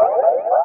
Thank you.